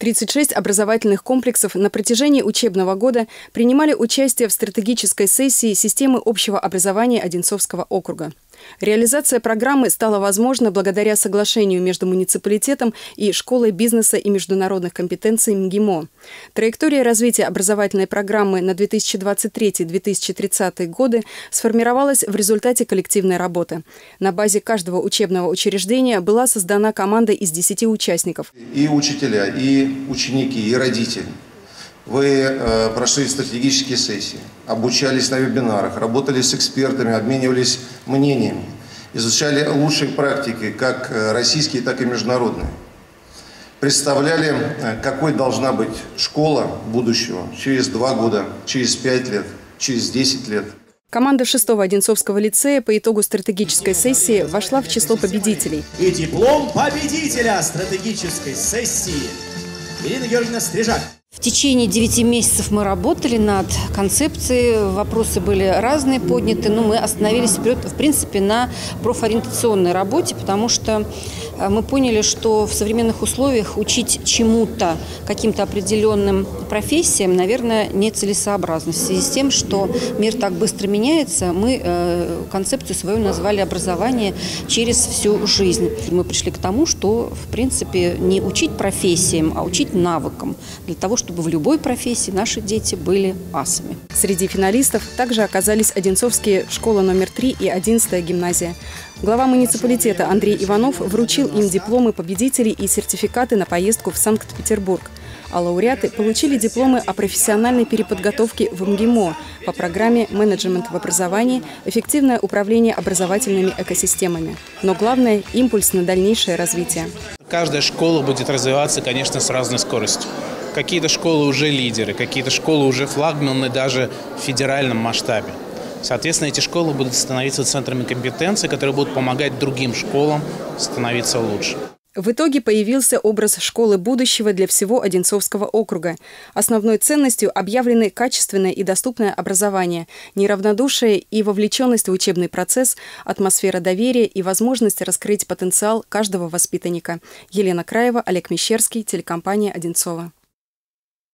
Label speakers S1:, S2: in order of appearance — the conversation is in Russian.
S1: 36 образовательных комплексов на протяжении учебного года принимали участие в стратегической сессии системы общего образования Одинцовского округа. Реализация программы стала возможна благодаря соглашению между муниципалитетом и Школой бизнеса и международных компетенций МГИМО. Траектория развития образовательной программы на 2023-2030 годы сформировалась в результате коллективной работы. На базе каждого учебного учреждения была создана команда из 10 участников.
S2: И учителя, и ученики, и родители. Вы э, прошли стратегические сессии, обучались на вебинарах, работали с экспертами, обменивались мнениями, изучали лучшие практики, как э, российские, так и международные. Представляли, э, какой должна быть школа будущего через два года, через пять лет, через десять лет.
S1: Команда 6-го Одинцовского лицея по итогу стратегической сессии вошла в число победителей.
S3: И диплом победителя стратегической сессии Ирина Георгиевна Стрижак.
S4: В течение 9 месяцев мы работали над концепцией, вопросы были разные подняты, но мы остановились, в принципе, на профориентационной работе, потому что э, мы поняли, что в современных условиях учить чему-то, каким-то определенным профессиям, наверное, нецелесообразно. В связи с тем, что мир так быстро меняется, мы э, концепцию свою назвали «Образование через всю жизнь». Мы пришли к тому, что, в принципе, не учить профессиям, а учить навыкам для того, чтобы в любой профессии наши дети были асами.
S1: Среди финалистов также оказались Одинцовские школа номер 3 и 11 гимназия. Глава муниципалитета Андрей Иванов вручил им дипломы победителей и сертификаты на поездку в Санкт-Петербург. А лауреаты получили дипломы о профессиональной переподготовке в МГИМО по программе «Менеджмент в образовании. Эффективное управление образовательными экосистемами». Но главное – импульс на дальнейшее развитие.
S5: Каждая школа будет развиваться, конечно, с разной скоростью. Какие-то школы уже лидеры, какие-то школы уже флагманы даже в федеральном масштабе. Соответственно, эти школы будут становиться центрами компетенции, которые будут помогать другим школам становиться лучше.
S1: В итоге появился образ школы будущего для всего Одинцовского округа. Основной ценностью объявлены качественное и доступное образование, неравнодушие и вовлеченность в учебный процесс, атмосфера доверия и возможность раскрыть потенциал каждого воспитанника. Елена Краева, Олег Мещерский, телекомпания «Одинцова».